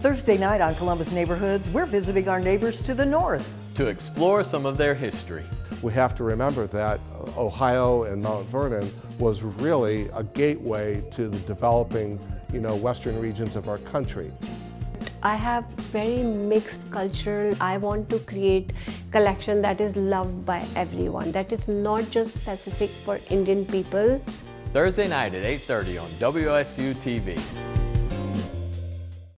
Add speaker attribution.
Speaker 1: Thursday night on Columbus Neighborhoods, we're visiting our neighbors to the north.
Speaker 2: To explore some of their history.
Speaker 3: We have to remember that Ohio and Mount Vernon was really a gateway to the developing, you know, western regions of our country.
Speaker 4: I have very mixed culture. I want to create collection that is loved by everyone, that is not just specific for Indian people.
Speaker 2: Thursday night at 8.30 on WOSU TV.